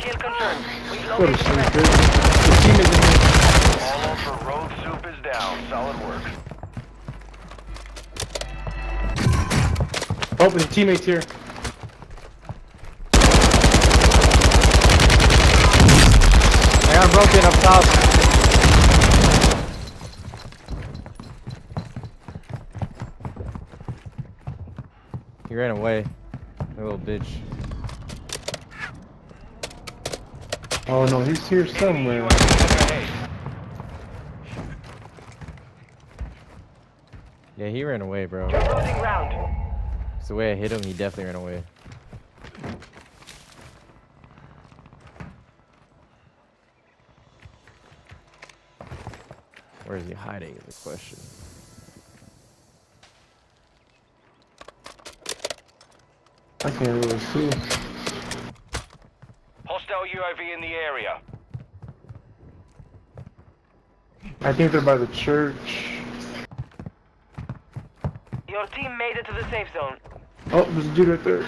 Kill confirmed. We've located the sleep, rest. bitch. Your team is in here. All Ultra Road Soup is down. Solid work. Oh, his teammates here. I got broken up top. He ran away. The little bitch. Oh no, he's here somewhere. Yeah, he ran away, bro. You're losing ground. It's the way I hit him, he definitely ran away. Where is he hiding is the question. I can't really see. Hostile UAV in the area. I think they're by the church. Your team made it to the safe zone. Oh, there's a dude right there.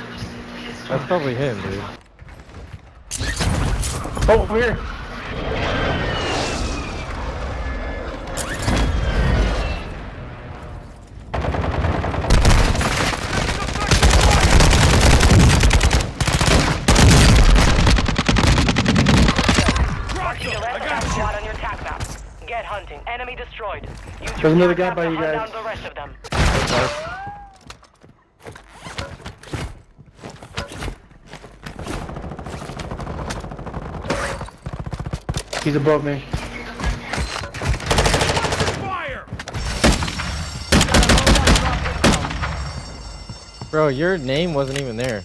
That's probably him, dude. Oh, over here. Marking the rest of that squad on your attack map. Get hunting. Enemy destroyed. Use There's another guy by you guys. down the rest of them. He's above me. Bro, your name wasn't even there.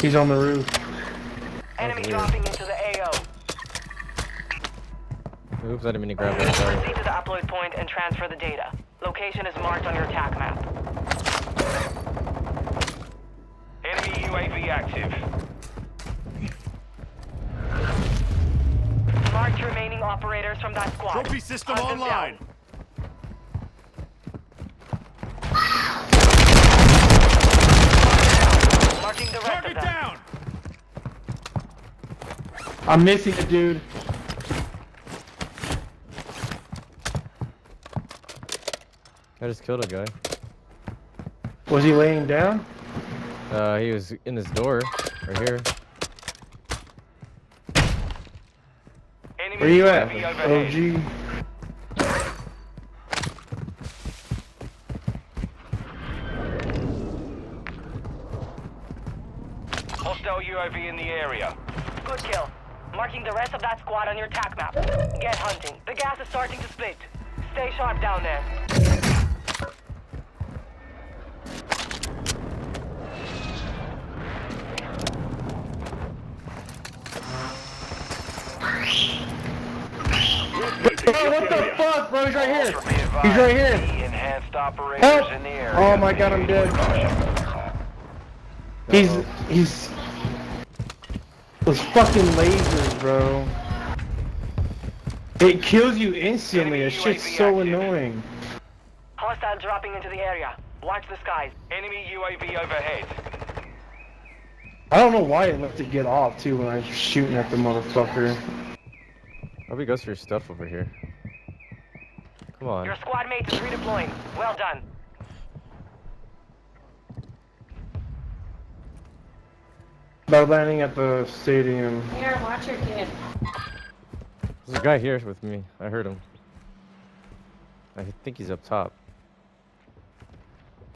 He's on the roof. Enemy dropping into the AO. Oops, I didn't mean to grab that. Sorry. Proceed to the upload point and transfer the data. Location is marked on your attack map. Enemy UAV active. Marked remaining operators from that squad. Trophy system Hunt online. Marking the rest of Target them. down. I'm missing a dude. I just killed a guy. Was he laying down? Uh, he was in this door, right here. Enemy Where you at? UAV overhead. OG. Hostile UAV in the area. Good kill. Marking the rest of that squad on your attack map. Get hunting. The gas is starting to split. Stay sharp down there. Bro, what the fuck, bro? He's right here. Ultra, be advised, He's right here. any Enhanced operators Help! in the area. Oh my God, I'm dead. He's he's those fucking lasers, bro. It kills you instantly. That shit's so annoying. Hostile dropping into the area. Watch the skies. Enemy UAV overhead. I don't know why it left it get off too when I was shooting at the motherfucker. Hope he goes for your stuff over here. Come on. Your squad mate is redeploying. Well done. About landing at the stadium. Here, watch your kid. There's a guy here with me. I heard him. I think he's up top.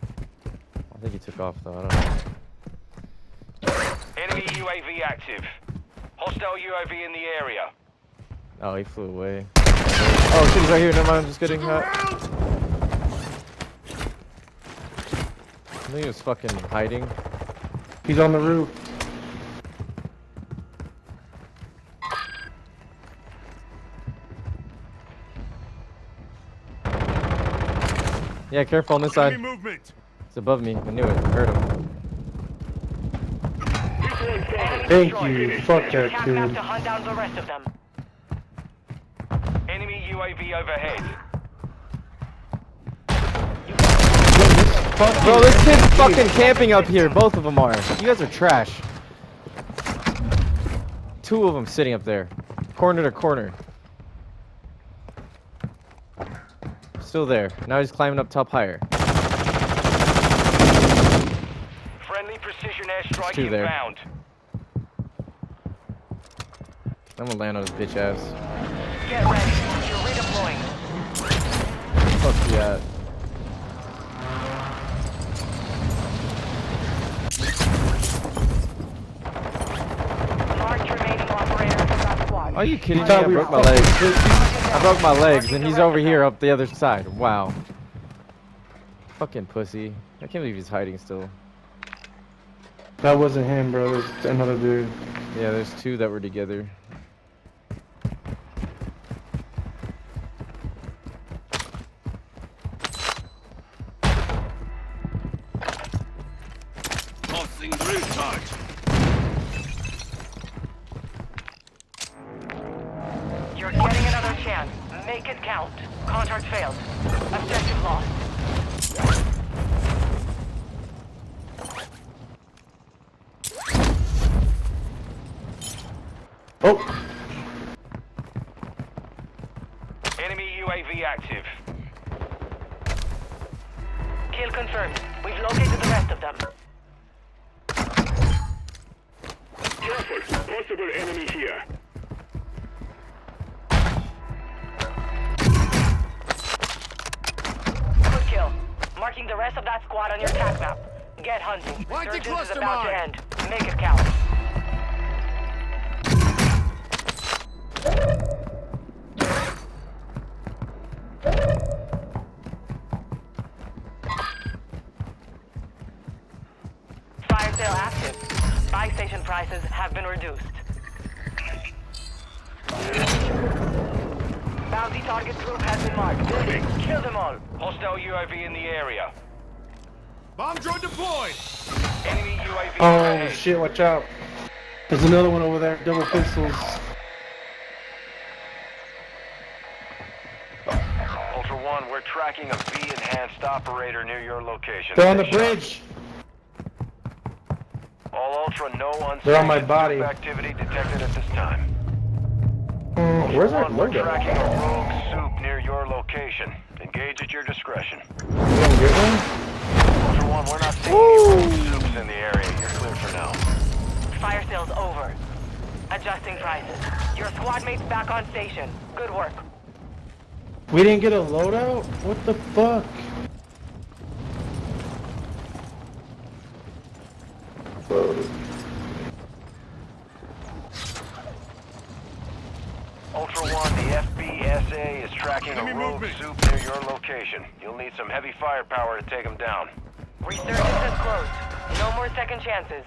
I think he took off though. I don't know. Enemy UAV active. Hostile UAV in the area. Oh, he flew away. Oh, shit, he's right here. Never mind. I'm just getting Uh, I think he was fucking hiding. He's on the roof. Yeah, careful on this Enemy side. movement. It's above me. I knew it. I heard him. Thank you. Fuck your that dude. to hunt down the rest of them. Enemy UAV overhead. Bro, this kid's fucking camping up here. Both of them are. You guys are trash. two of them sitting up there, corner to corner. Still there. Now he's climbing up top higher. Friendly precision airstrike two there. inbound. I'm gonna land on his bitch ass. Get ready. You're. Fuck yeah. Marked remaining operators of that squad. Are you kidding me? I we broke my legs. I broke my legs, and he's over here up the other side. Wow. Fucking pussy. I can't believe he's hiding still. That wasn't him, bro. It was another dude. Yeah, there's two that were together. You're getting another chance. Make it count. Contract failed. Objective lost. That squad on your attack map. Get hunting. Like Resurgence is cluster about to end. Make it count. Fire sale active. Buy station prices have been reduced. Bounty target group has been marked. Kill them all. Hostile UAV in the area. Bomb drone deployed. Enemy UAV oh overhead. shit! Watch out. There's another one over there. Double pistols. Ultra One, we're tracking a V-enhanced operator near your location. They're on the bridge. All Ultra, no unsanctioned They're on my body. activity detected at this time. Mm, where's our One, we're tracking a rogue soup near your location. Engage at your discretion. You don't get one? Ultra One, we're not seeing any rogue soups in the area. You're clear for now. Fire sale's over. Adjusting prices. Your squad mate's back on station. Good work. We didn't get a loadout? What the fuck? Ultra One, the FBSA is tracking Enemy a rogue movement. soup near your location. You'll need some heavy firepower to take them down. Resurgence is closed. No more second chances.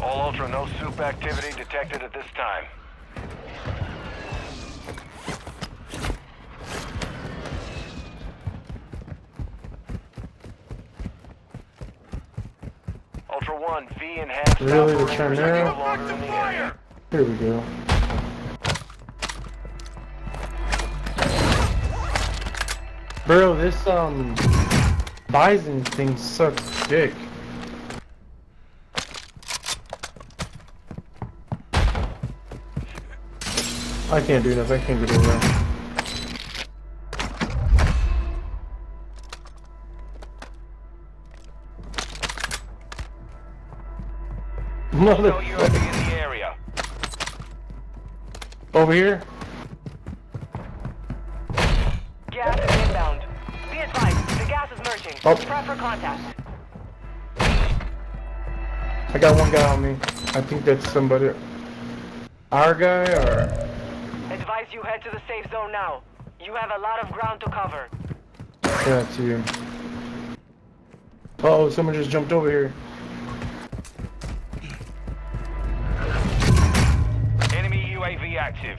All Ultra, no soup activity detected at this time. Ultra One, V enhanced Really? They're operators trying are now? no longer in the area. Here we go. Bro, this um Bison thing sucks dick. I can't do nothing. I can't get over there. Mother No UAV in the area. over here. Oh. Prep for contact. I got one guy on me. I think that's somebody. Our guy or Advise you head to the safe zone now. You have a lot of ground to cover. yeah, it's you. Uh oh, someone just jumped over here. Enemy UAV active.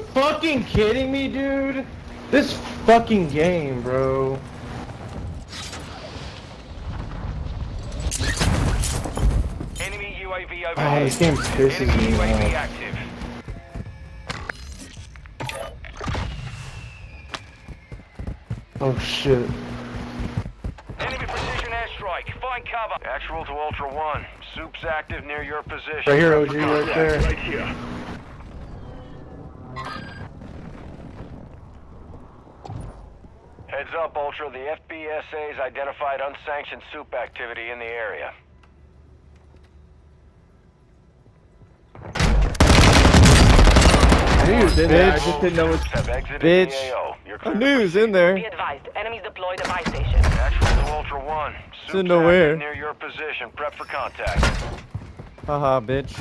fucking kidding me, dude? This fucking game, bro. Enemy UAV Oh, ah, overhead. this game pisses Enemy me UAV off. active. Oh shit. Enemy precision airstrike. Find cover. Actual to Ultra One. Soup's active near your position. Right here, OG, right there. Right here. Heads up, Ultra. The FBSA's identified unsanctioned soup activity in the area. I knew you did that. I just didn't know Soups have exited Bitch. the AO. You're I clear to knew he was in Be there. advised, enemies deploy the buy station. Actual to Ultra One. Soup's in nowhere. active near your position. Prep for contact. Haha, bitch.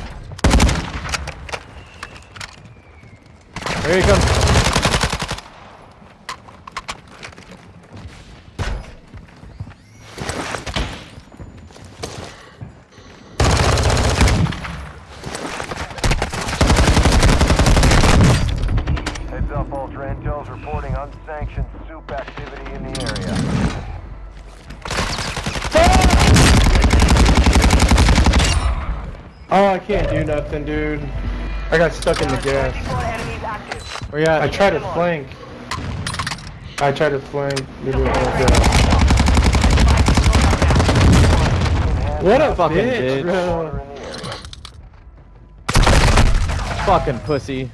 Here he comes. Heads up, Ultra Intel's reporting unsanctioned soup activity in the area. Oh, I can't do nothing, dude. I got stuck in the gas. 24 enemies active. Where you at? I tried to flank. I tried to flank. They didn't work out. What a Fucking bitch, bitch. bro. in the area. Fucking pussy.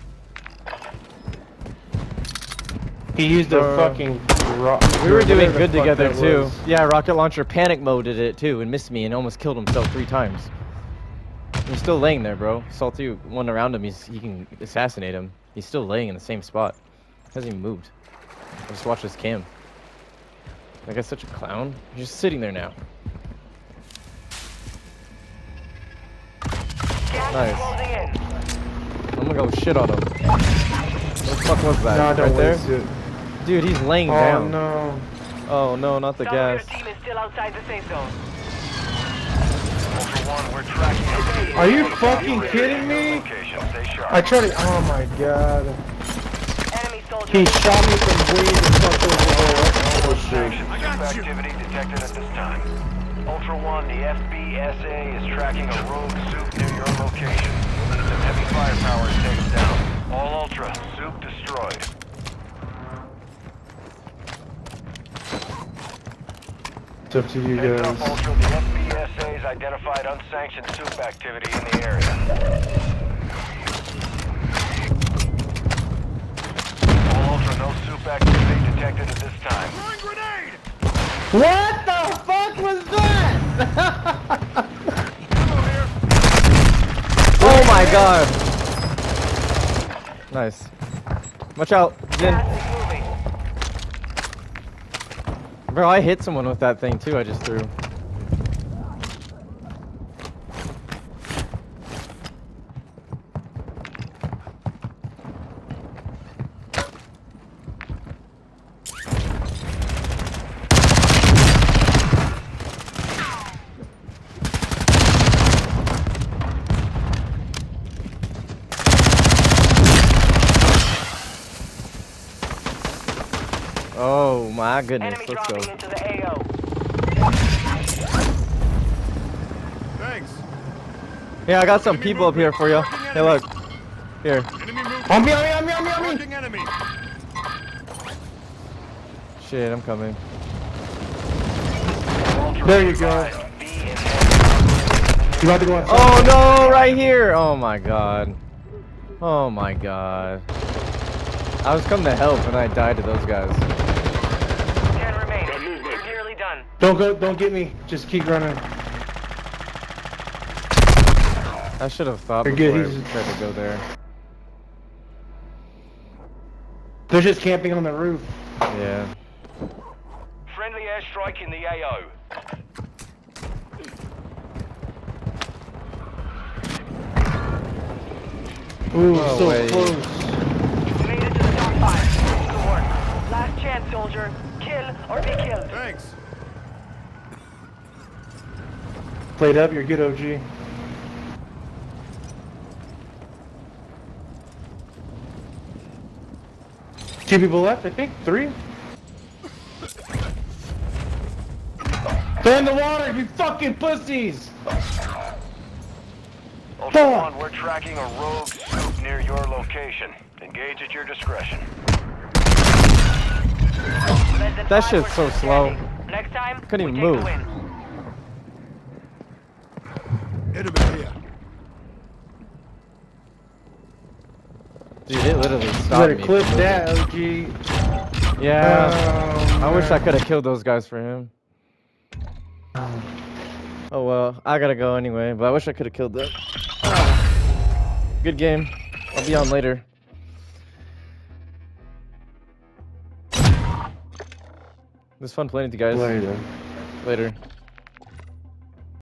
He used a fucking rock. We were doing good together too. was. Yeah, rocket launcher panic mode did it too and missed me and almost killed himself three times. He's still laying there, bro. Salty one around him, he's, he can assassinate him. He's still laying in the same spot. Hasn't even moved. I just watch this cam. That guy's such a clown. He's just sitting there now. Nice. is closing in. I'm gonna go shit on him. What the fuck was that? Nah, right there? Dude, he's laying Oh down. Oh no. Oh no, not the Some gas. your team is still outside the safe zone. Ultra One, we're tracking a Are you fucking kidding me? location. Stay sharp. I tried to. Oh my god. He shot me from way the fuck over. Oh shit. Sanctioned soup activity detected at this time. Ultra One, the FBSA is tracking a rogue soup near your location. Some heavy firepower to take down. All Ultra, soup destroyed. It's up to you Heads up, guys. Ultra, the FBSA's identified unsanctioned soup activity in the area. All Ultra, no soup activity detected at this time. Throwing grenade! What the fuck was that? Oh my god! Nice. Watch out, Jin. Bro, I hit someone with that thing too I just threw. Oh my goodness, Enemy let's go. dropping into the AO. Thanks. Yeah, I got some people up here for you. Hey, look. Here. Enemy. On me, on me, on me, on me, on me. Enemy. Shit, I'm coming. There you go. advised, be in You about to go outside? Oh no, right here! Oh my god. Oh my god. I was coming to help and I died to those guys. Ten remain. Got movement. You're nearly done. Don't go, don't get me. Just keep running. I should have thought You're before good, I he's- tried to go there. They're just camping on the roof. Yeah. Friendly airstrike in the AO. Ooh, No so way. close. Made it to the top five. Good work. Last chance, soldier. Kill or be killed. Thanks. Played up, you're good, OG. Two people left, I think. Three. They're in the water, you fucking pussies! Ultra Fuck. One, we're tracking a rogue soup near your location. Engage at your discretion. That shit's so slow. Next time, Couldn't even take the move. Win. Enemy here. Dude, it literally stopped better me. clip that, OG. Yeah. Oh, I wish I could have killed those guys for him. Oh well, I gotta go anyway, but I wish I could have killed them. Good game. I'll be on later. It was fun playing with you guys. Later. Later.